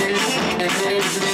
Yeah.